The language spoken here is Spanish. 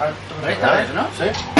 ¿Eh? ¿no? Sí.